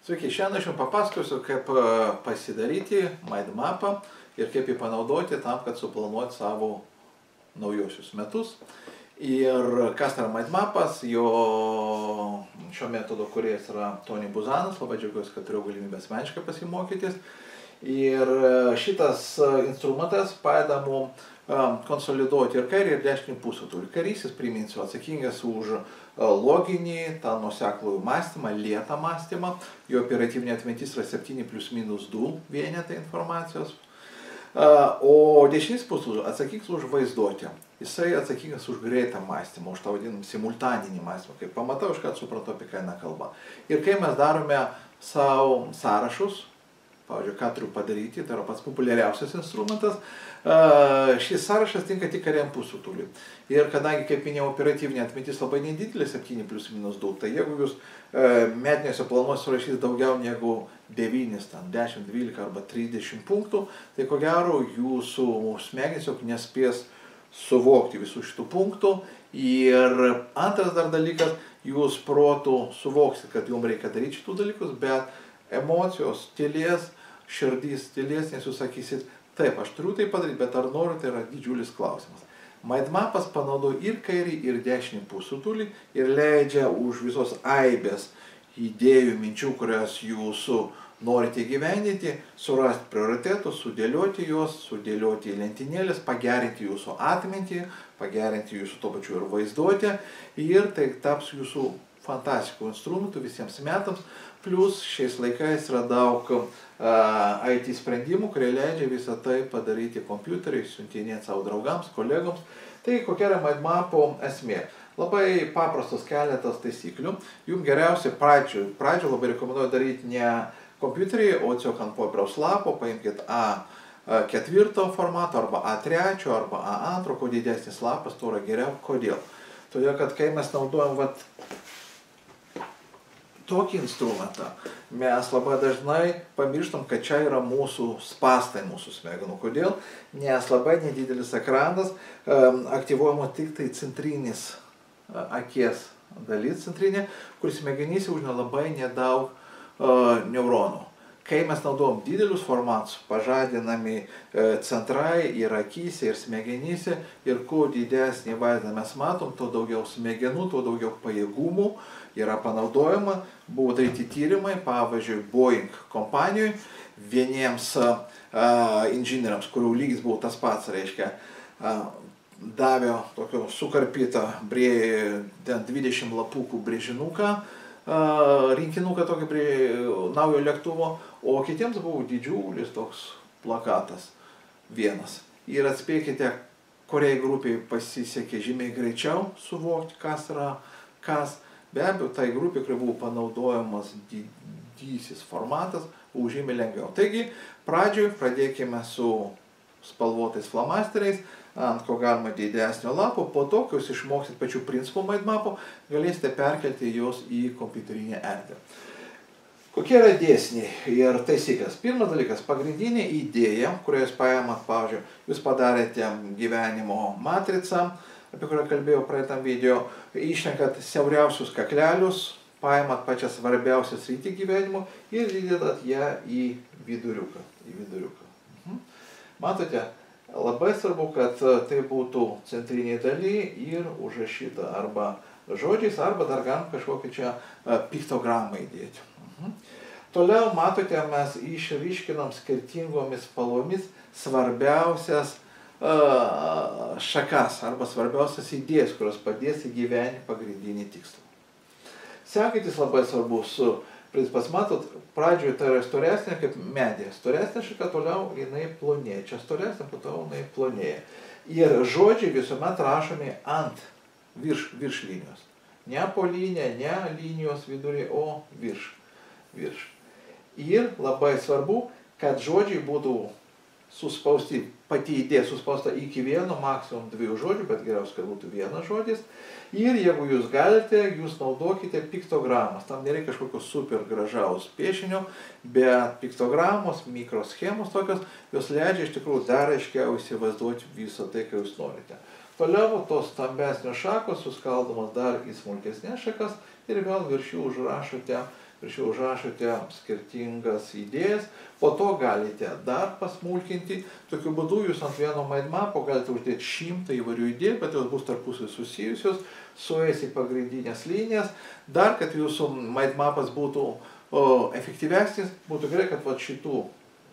Sveiki, šiandien aš jums papasakosiu, kaip e, pasidaryti mindmapą ir kaip jį panaudoti tam, kad suplanuoti savo naujosius metus. Ir kas yra mindmapas, jo šio metodo kuriejas yra Tony Buzanas, labai džiaugiuosi, kad turiu galimybę asmeniškai pasimokytis. Ir e, šitas e, instrumentas padeda mums konsoliduoti ir kairį, ir dešinį pusrutulį. Kairysis, priminsiu, atsakingas už loginį, tą nuseklų mąstymą, lietą mąstymą. Jo operatyvinė atmintis yra 7 plus minus 2 vienetai informacijos. O dešinis pusrutulį atsakingas už vaizduotę. Jisai atsakingas už greitą mąstymą, už tą vadinamą simultaninį mąstymą. Kai pamatau, aš kad suprantu, apie ką eina kalba. Ir kai mes darome savo sąrašus, pavyzdžiui, ką turiu padaryti, tai yra pats populiariausias instrumentas. Šis sąrašas tinka tik kariam pusrutuliui. Ir kadangi, kaip minėjau, operatyvinė atmintis labai nedidelė, 7 plus minus 2, tai jeigu jūs metiniuose planuose surašys daugiau negu 9, 10, 12 arba 30 punktų, tai ko gero jūsų smegenys jau nespės suvokti visų šitų punktų. Ir antras dar dalykas, jūs protų suvoksite, kad jums reikia daryti šitų dalykus, bet emocijos tylės, širdys tylės, nes jūs sakysit, taip, aš turiu tai padaryti, bet ar noriu, tai yra didžiulis klausimas. Mindmapas panaudoja ir kairį, ir dešinį pusrutulį ir leidžia už visos aibės idėjų, minčių, kurias jūsų norite gyvendinti, surasti prioritetus, sudėlioti juos, sudėlioti į lentynėlės, pagerinti jūsų atmintį, pagerinti jūsų to pačiu ir vaizduotę ir tai taps jūsų fantastiškų instrumentų visiems metams, plus šiais laikais yra daug IT sprendimų, kurie leidžia visą tai padaryti kompiuteriai, siuntinėti savo draugams, kolegoms. Tai kokia yra MindMapo esmė? Labai paprastos keletas taisyklių. Jums geriausia pradžio, pradžio labai rekomenduoju daryti ne kompiuterį, o tiesiog ant popieriaus lapo, paimkite A ketvirto formato arba A3 arba A2, kuo didesnis lapas, tuo yra geriau. Kodėl? Todėl, kad kai mes naudojam vat, tokį instrumentą, mes labai dažnai pamirštam, kad čia yra mūsų spastai mūsų smegenų. Kodėl? Nes labai nedidelis ekranas aktyvuojama tik tai centrinis uh, akies dalis centrinė, kur smegenyse užna labai nedaug uh, neuronų. Kai mes naudojam didelius formatus, pažadinami centrai ir akyse, ir smegenyse, ir kuo didesnį vaizdą mes matom, tuo daugiau smegenų, tuo daugiau pajėgumų yra panaudojama. Buvo daryti tyrimai, pavyzdžiui, Boeing kompanijoje, vieniems inžinieriams, kurių lygis buvo tas pats, reiškia, davė tokio sukarpytą, brie, ten 20 lapukų brėžinuką, rinkinuką tokį prie naujo lėktuvo, o kitiems buvo didžiulis toks plakatas vienas. Ir atspėkite, kuriai grupiai pasisekė žymiai greičiau suvokti, kas yra kas. Be abejo, tai grupė, kuri buvo panaudojamas didysis formatas, žymiai lengviau. Taigi, pradžioj pradėkime su spalvotais flamasteriais, ant ko galima didesnio lapo, po to, kai jūs išmoksit pačių principų mindmapo, galėsite perkelti juos į kompiuterinę erdvę. Kokie yra dėsniai ir taisyklės? Pirmas dalykas, pagrindinė idėja, kurią jūs paėmat, pavyzdžiui, jūs padarėte gyvenimo matricą, apie kurią kalbėjau praeitam video, išrenkat siauriausius kaklelius, paėmat pačią svarbiausią sritį gyvenimo ir įdedat ją į viduriuką. Į viduriuką. Matote, labai svarbu, kad tai būtų centriniai daly ir užrašyta arba žodžiais, arba dar galim kažkokį čia piktogramą įdėti. Mhm. Toliau matote, mes išryškinam skirtingomis spalvomis svarbiausias šakas arba svarbiausias idėjas, kurios padės įgyventi pagrindinį tikslą. Sekantis labai svarbus principas, matot, pradžioje tai yra storesnė kaip medė. Storesnė šaka toliau jinai plonėja. Čia storesnė, po to jinai plonėja. Ir žodžiai visuomet rašomi ant virš, virš linijos. Ne po liniją, ne linijos vidurį, o virš. virš. Ir labai svarbu, kad žodžiai būtų suspausti, pati idėja suspausta iki vieno, maksimum dviejų žodžių, bet geriausia, kad būtų vienas žodis. Ir jeigu jūs galite, jūs naudokite piktogramas. Tam nereikia kažkokio super gražaus piešinio, bet piktogramos, mikroschemos tokios, jos leidžia iš tikrųjų dar aiškiau įsivaizduoti visą tai, ką jūs norite. Toliau tos stambesnės šakos suskaldomos dar į smulkesnės šakas ir vėl virš jų užrašote viršiau užrašote skirtingas idėjas, po to galite dar pasmulkinti, tokiu būdu jūs ant vieno mindmapo galite uždėti šimtą įvairių idėjų, bet jos bus tarpusai susijusios, suės į pagrindinės linijas, dar kad jūsų mindmapas būtų o, efektyvesnis, būtų gerai, kad va šitų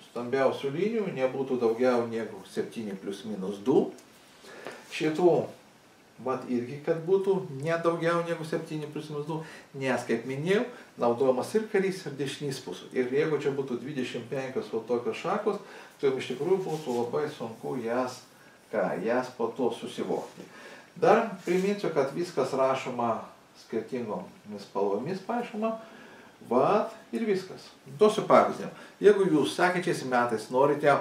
stambiausių linijų nebūtų daugiau negu 7 plus minus 2. Šitų vat irgi, kad būtų ne daugiau negu 7 plus minus 2, nes, kaip minėjau, naudojamas ir karys, ir dešinys pusė. Ir jeigu čia būtų 25 va tokios šakos, tai iš tikrųjų būtų labai sunku jas, ką, jas po to susivokti. Dar priminsiu, kad viskas rašoma skirtingomis spalvomis paaiškoma, vat ir viskas. Duosiu pavyzdį. Jeigu jūs sekančiais metais norite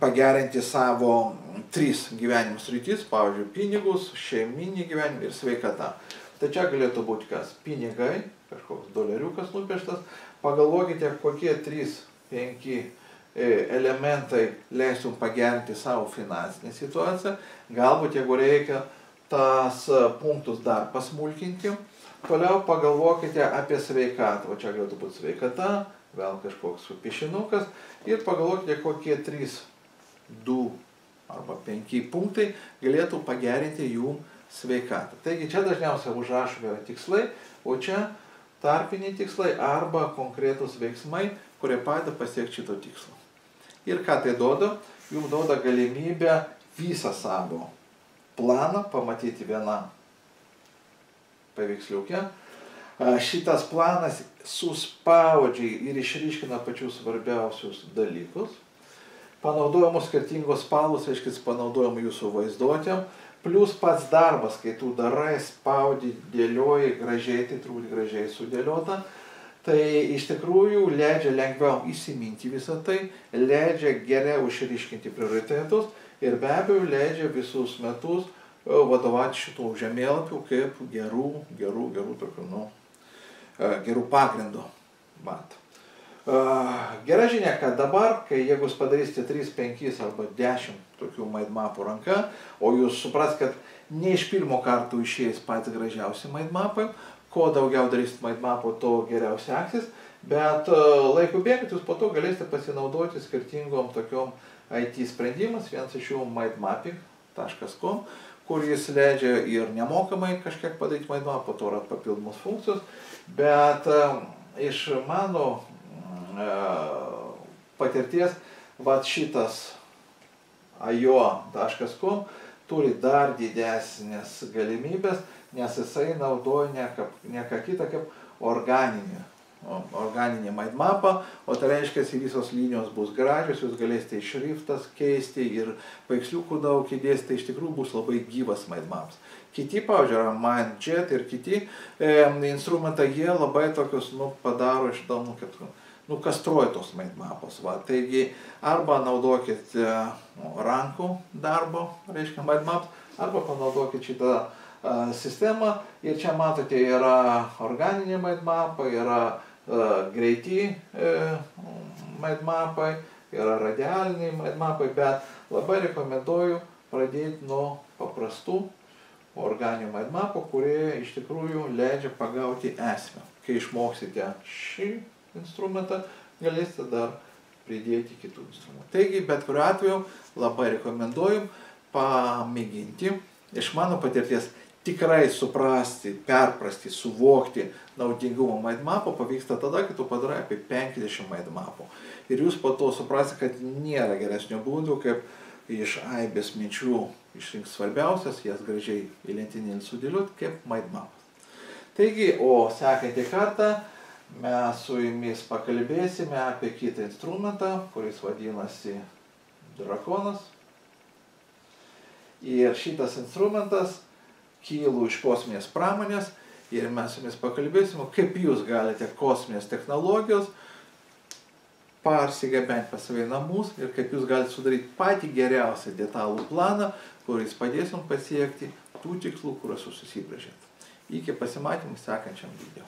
pagerinti savo tris gyvenimo sritis, pavyzdžiui, pinigus, šeiminį gyvenimą ir sveikatą. Tai čia galėtų būti kas? Pinigai, kažkoks doleriukas nupieštas. Pagalvokite, kokie 3-5 e, elementai leistum pagerinti savo finansinę situaciją. Galbūt, jeigu reikia, tas e, punktus dar pasmulkinti. Toliau pagalvokite apie sveikatą. O čia galėtų būti sveikata, vėl kažkoks piešinukas ir pagalvokite, kokie 3, 2 arba 5 punktai galėtų pagerinti jų sveikatą. Taigi čia dažniausiai užrašomi tikslai, o čia tarpiniai tikslai arba konkretus veiksmai, kurie padeda pasiekti šito tikslo. Ir ką tai duoda? Jums duoda galimybę visą savo planą pamatyti vieną paveiksliukę šitas planas suspaudžia ir išryškina pačius svarbiausius dalykus. Panaudojamos skirtingos spalvos, reiškia, panaudojama jūsų vaizduotėm, plus pats darbas, kai tu darai, spaudi, dėlioji gražiai, tai trūkti gražiai sudėliota, tai iš tikrųjų leidžia lengviau įsiminti visą tai, leidžia geriau išryškinti prioritetus ir be abejo leidžia visus metus vadovauti šitų žemėlapių kaip gerų, gerų, gerų tokių, nu, gerų pagrindų. Mat. Gera žinia, kad dabar, kai jeigu jūs padarysite 3, 5 arba 10 tokių mindmapų ranka, o jūs supras, kad ne iš pirmo karto išėjęs patys gražiausi mindmapai, kuo daugiau darysit mindmapų, to geriau seksis, bet laikų bėgant jūs po to galėsite pasinaudoti skirtingom tokiom IT sprendimas, vienas iš jų mindmapping.com, kuris leidžia ir nemokamai kažkiek padaryti mindmapą, po to yra papildomos funkcijos. Bet iš mano patirties, va šitas ajo.com turi dar didesnės galimybės, nes jisai naudoja ne, ne ką kitą kaip organinį organinį mindmapą, o tai reiškia, visos linijos bus gražios, jūs galėsite šriftas keisti ir paveiksliukų daug įdėsite, iš tikrųjų bus labai gyvas mindmaps. Kiti, pavyzdžiui, yra MindJet ir kiti e, instrumentai, jie labai tokius, nu, padaro iš to, nu, kaip, nu, kastruoja tos mindmapus, va. Taigi, arba naudokit e, rankų darbo, reiškia, mindmaps, arba panaudokit šitą a, sistemą ir čia matote yra organiniai mindmapai, yra greiti mindmapai, yra radialiniai mindmapai, bet labai rekomenduoju pradėti nuo paprastų organinių mindmapų, kurie iš tikrųjų leidžia pagauti esmę. Kai išmoksite šį instrumentą, galėsite dar pridėti kitų instrumentų. Taigi, bet kuriuo atveju labai rekomenduoju pamėginti iš mano patirties tikrai suprasti, perprasti, suvokti naudingumą mindmapo pavyksta tada, kai tu padarai apie 50 mindmapų. Ir jūs po to suprasite, kad nėra geresnio būdų, kaip iš aibės minčių išrinkti svarbiausias, jas gražiai į lentynėlį sudėlioti, kaip mindmapas. Taigi, o sekantį kartą mes su jumis pakalbėsime apie kitą instrumentą, kuris vadinasi drakonas. Ir šitas instrumentas kylu iš kosminės pramonės ir mes su jumis pakalbėsim, kaip jūs galite kosminės technologijos parsigabenti pas save į namus ir kaip jūs galite sudaryti patį geriausią detalų planą, kuris padės jums pasiekti tų tikslų, kuriuos jūs susibrėžėt. Iki pasimatymų sekančiam video.